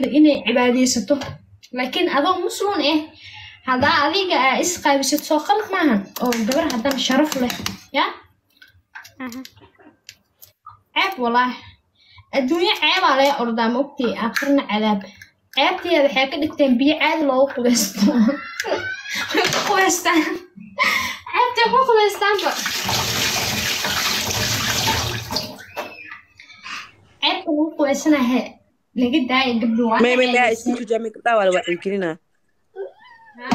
ayada inay cibaadaysato. Laakiin adoo muslim ah haddaa adiga aa isqaabisad soo qalad maahan oo gabar haddana sharaf leh ya? Ceeb walaahi adduunyo ceebaa laga ordaa ma ogtay aakhirna cadaab. Ceebteeda waxay ka dhigteen biyo caadi loogu qubaysto. Way ku qubaystaan. Ceebtay ku qubaystaanba. Ceebta lagu qubaysanahe laga daaya iska waa la wacyigelinaa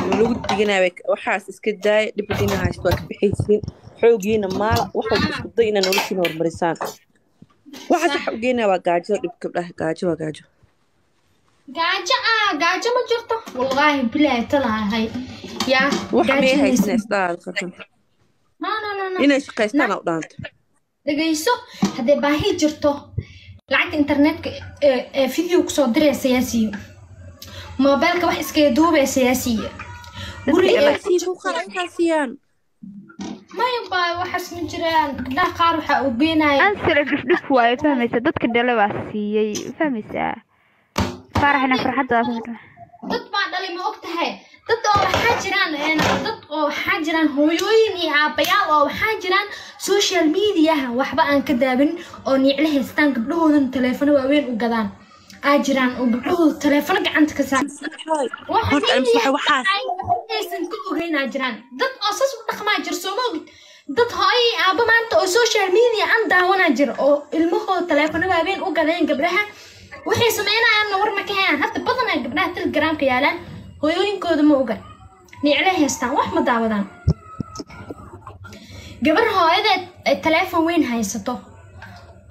ma lagu diganaa waxaas iska daaya dhibadiina haysto waa ka bixaysiin xoogiina maala wax walba isku day inaa noloshiina horumarisaan waxaas waxa u geenaa waa gaajo dhib gabdhaha gaajo waa gaajo. Gaajo ah gaajo ma jirto? Wallaahi yaa wax isdhaada inay u dhegayso haddee baahi jirto lacagta internetka ee ee video ku soo diraya siyaasiyo moobeelka wax iskaga duubaya siiyaan maya baa waxaas ma jiraan. Gabdhaha qaar waxaa u geenaya ansala dhifdhif waaye fahmaysa dadka dhale baa siiyey fahmaysaa? Faraxna farxadda waa fahmaysaa dad baa dhalay ma og tahay dad oo waxaa jiraan dad oo waxaa jiraan hooyooyin iyo aabbayaal oo waxaa jiraan social mediaha waxba aan ka daabin oo niicla haystaan gabdhahoodan taleefano waaweyn u gadaan. Aa jiraan oo gabdhahooda taleefano gacanta ka saar Horta, I'm sorry, waxaas- aysan ka ogeynaa jiraan. Dad oo sas u dhaqmaa jir soo ma ogid? Dad hooyo aabba maanta oo social media aan daawanaa jira oo ilmahooda taleefano waaweyn u gadeen gabdhaha waxay sameynayaanna war ma ka hayaan hadda badanaa gabdhaha telegramka yaalaan hooyooyinkooda ma oga niiclay haystaan wax ma daawadaan. Gabar hooyadeed taleefon weyn haysato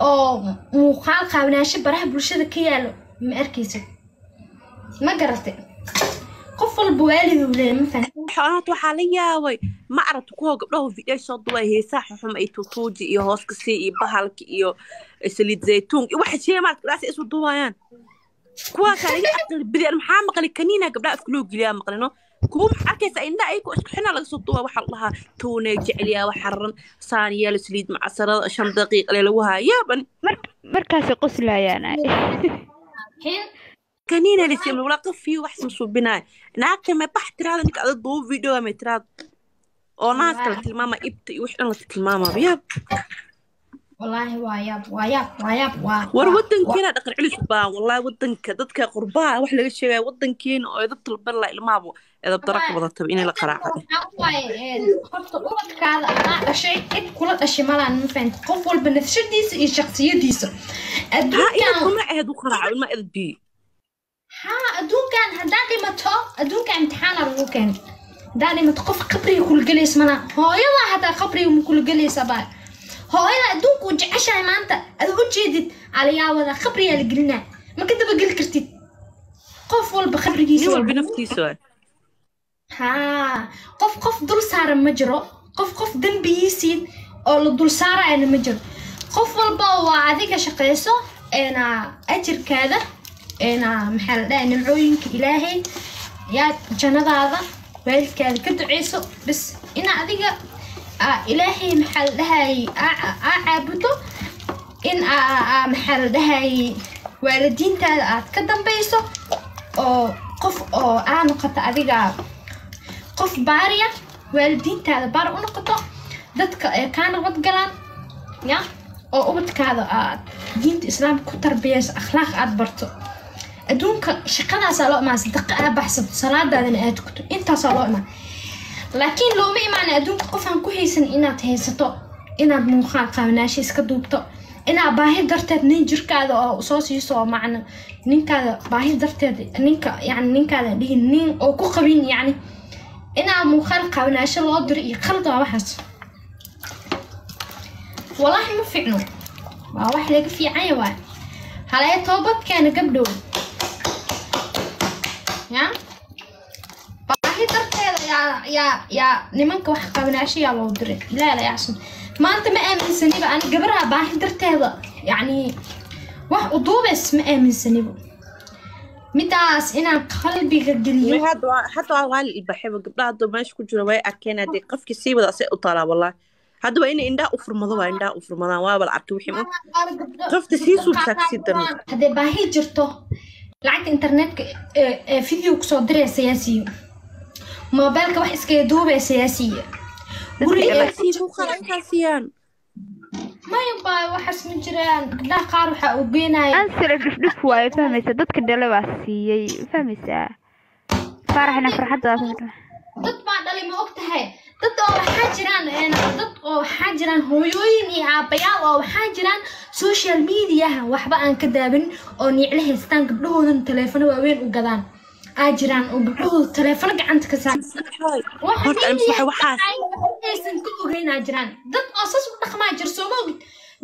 oo muuqaal qaabnaasho baraha bulshada ka yaalo ma arkaysid ma garatay qof walba waaliduu leeya waxaa la yaabay ma aragta kuwa gabdhaha video soo duway heesaha xuxum ay tutuuji iyo hooskasi iyo bahalka iyo saliid zaytuun iyo waxa si isu duwayaan kuwaasaa laga aqli bidiyaan maxaa maqli kaniina gabdhaha afka loo geliyaa maqlino kuwa maxaa arkaysa indhaha ayagoo isku xina laga soo duwaa waxaa la dhahaa toonee jecelyaa wax xararan saaniyaal saliid macsarada shan daqiiq le lagu haa yaaban Mar- markaasay qoslayaan ay kaniina lasiim lagula qafiyo wax masuubinaay naagta may bax tiraada ninka adag duuba video may tiraada. Oo naas kala tilmaama ibta iyo wix dhan la tilmaamaba yaab wallaahi waa yaab waa yaab waa yaab waa. war wadankiina dhaqan celis baa wallaahi wadanka dadka qurbaha wax laga sheegaya wadankiina oo edab talban laa ilmaaba edab dara ka wadataba inay la qaraaca ah, horta ubadkaada adaa dhashay cid kula dhashay malaan ma fahamta qof walba nafshadiisa iyo shaksiyadiisa adduunkuma aheed u qaraaca ilma edab biyi haa adduunkan haddaa dhimato adduunka imtixaana lagu keena haddaa dhimato qof qabriga kulgelaysa malaan hooyadaa hataa qabriga ma kulgelaysa baa hooyada adduunku jeceshahay maanta ad u jeedid alayaabada khabriyaa la gelinaa ma ka dabageli kartid? Qof walba khabrigiisa haa qof qof dul saaran ma jiro. Qof qof dembigiisii oo la dul saarayana ma jiro. Qof walba waa adiga shaqayso eena ajirkaada ena maxaa la dhahay nimcooyinka ilaahay yaa jannadaada waalidkaada ka duceyso. Bis ina adiga ilaahay maxaa la dhahay aa aa caabudo. In aa aa maxaa la dhahay waalidiintaada aad ka dambayso oo qof oo aa noqoto adiga qof baariya waalidiintaada baar u noqoto dadka ee kaa nabad galaan ya oo ubadkaada aad diinta islaamka ku tarbiyayso akhlaaq aad barto. Adduunka shaqadaasaa loo imaan sadaqa aad baxsato salaadaadana aad tukato loo imaan laakiin looma imaana adduunka qofaan ku haysan inaad haysato inaad muuqaal qaabanaasha iska duubto. Inaad baahi darteed nin jirkaada oo soo siiso oo macna ninkaada baahi darteed ninka yani ninkaada dhihin nin oo ku qabin yani inaa muuqaal qaabanaasho loo diro iyo qalad waa waxaas. Walaahi ma fiicno waa wax laga fiicanya waay. Halee toobadkeena gabdhow. Ya yaa yaa nimanka wax qabanaashayaa loo diray ilaala yacsan maanta ma aaminsaniba ani gabaraha baahi darteeda yacni wax uduubays ma aaminsaniba midaas inaan qalbiga geliyo hataa waali ilbaxeba gabdhaha hadda meesha ku jira way arkeen haddee qofkii sii wada asay u taalaa wallaahi haddaba inay indhaa u furmado waa indhaa u furmadaan waaba la arkay wixii qofta sii suubsaagsi dami haddee baahi jirto lacagta internetka ee video ku soo diraysa yaa siiyo moobeelka wax iskaga ku qalankaasiyaan maya baa waxaas ma jiraan. Gabdhaha qaar waxaa uu geenaya ansala dhifdhif waayo fahmaysa? Dadka dhale baa siiyey fahmaysaa faaraxina farxadda dad baa dhalay ma og tahay dad oo waxaa jiraan een, dad oo waxaa jiraan hooyooyin iyo aabbayaal oo waxaa jiraan social mediaha. Waxba aan ka daabin oo niicla haystaan gabdhahoodan taleefano waaweyn u gadaan aa jiraan oo gabdhahooda taleefano gacanta ka saar horta ams waxa waxaas. aysan ka ogeynaa jiraan dad oo sas u dhaqmaa jir soo ma ogid?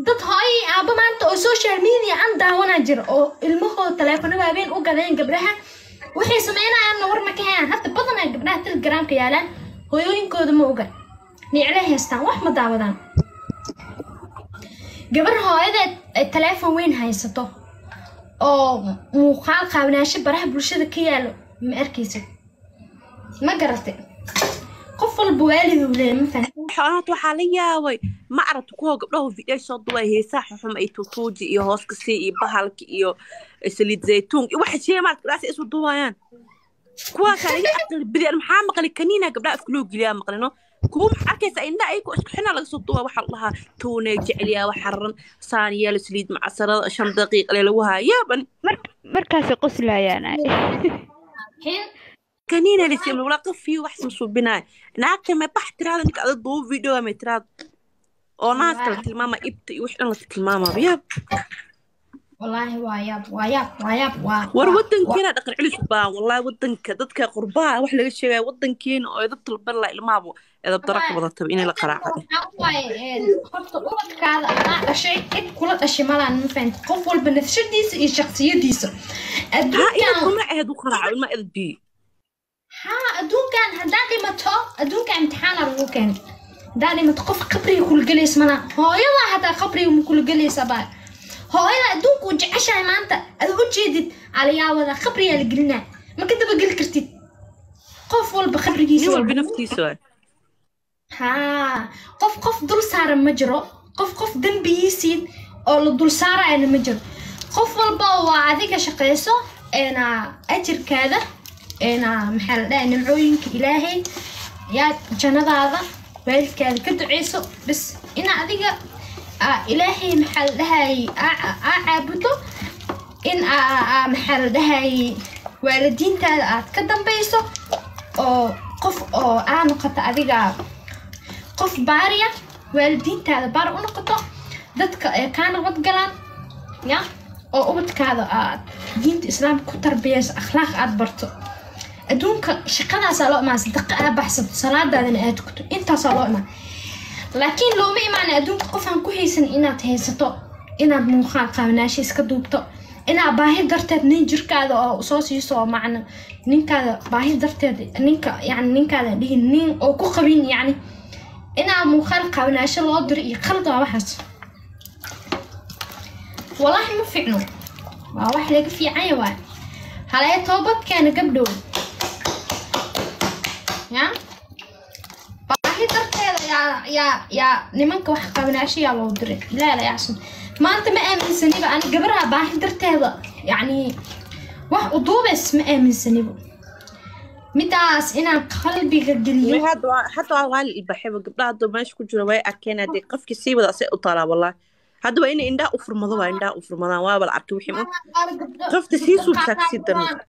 Dad hooyo iyo aabba maanta oo social media aan daawanaa jira oo ilmahooda taleefano waaweyn u gadeen gabdhaha waxay sameynayaanna war ma ka hayaan hadda badanaa gabdhaha telegramka yaalaan. Hooyooyinkooda ma oga. Niclay haystaan wax ma daawadaan. Gabar hooyadeed ay taleefon weyn haysato oo muuqaal qaabnaansho baraha bulshada ka yaalo ma arkaysid ma garatay qof walba waaliduu leeya ma fahan xoolaad waxaa la yaabay. Ma aragta kuwa gabdhaha video soo duway heesaha xuxum ay tutuuji iyo hooska sii iyo bahalka iyo saliid zaytuun iyo waxa jeema maarata gabdhaha si isu duwayaan. Kuwaasaa laga aqli bidiyaan maxaa maqli kaniina gabdhaha afka loo geliyaa maqlino kuwa maxaa arkaysa indhaha ayagoo isku xina laga soo duwa waxaa la dhahaa tuunee jeceliyaa wax xararan saaniyaal saliid macsarada shan daqiiq lee lagu haya yaaban markaasay qoslayaan wala qafiyo wax samsuubinaay naagta may bax tiraada ninka ada duuba video may tiraada oo naas kala tilmaama ibta iyo wix dhan la tilmaamaba yaab wallaahi waa yaab waa yaab waa yaab waa war wadankeena dhaqan celis baa wallahi wadanka dadka qurbaha wax laga sheegaya wadankeena oo edab talban la ilmaabo edab dara ka badataba inay la een, horta ubadkaada adaa dhashay cid kula dhashay malaan ma fahanta qof walba nafsadiisa iyo shaksiyadiisa kuma aheed u qaraaco ilma edab biyo haa adduunkan haddaa dhimato adduunka imtixaana lagu keena haddaa dhimato qof qabriga kula gelaysa mana hooyada hataa qabriga ma kula gelaysa baa hooyada adduunka uu jeceshahay maanta ada u jeedid alayaawada qabrigaa la gelinaa ma ka dabageli kartid? Qof walba waay. Haa qof qof dul saaran ma jiro. Qof qof dembigiisiin oo la dul saarayana ma jiro. Qof walba waa adiga shaqayso eena ajirkaada eena maxaa la dhahay nimcooyinka ilaahay yaa jannadaada waalidkaada ka duceyso bas ina adiga ilaahay maxaa la dhahay aa aa caabudo. In aa aa maxaa la dhahay waalidiintaada aad ka dambayso oo qof oo aa noqoto adiga qof baariya waalidiintaada baar u noqoto dadka ee kaa nabad galaan ya oo ubadkaada aad diinta islaamka ku tarbiyayso akhlaaq aad barto. Adduunka shaqadaasaa loo imaan sadaqa aa baxsato salaadaadana aad kuto intaasaa loo imaan laakiin looma imaana adduunka qof aan ku haysan inaad haysato inaad muuqaal qaabanaasha iska duubto inaad baahi darteed nin jirkaada oo soo siiso oo macna ninkaada baahi darteed ninka yani ninkaada dhihin nin oo ku qabin yani inaa muuqaal qaabanaasho loo diro iyo qalad waa waxaas. Walaahi ma ficno waa wax laga fiicanya waay halee toobadkeena gabdhow. Ya yaa yaa nimanka wax qaabanaasho yaa loo diray. Ilaa la yacsan maanta ma aaminsaniba ani gabaraha baahi darteeda. Yacni wax uduubeys ma aaminsaniba midaas inaan qalbiga geliyo. Hadda waa waa waali ilbaxeba gabdhaha hadda meesha ku jira way arkeen haddii qofkii sii wada asay u taalaa wallahi hadda waa inay indhaha u furmado waa indhaha u furmadaan waaba la arkay wixii qofta sii suubsaa ka sii daran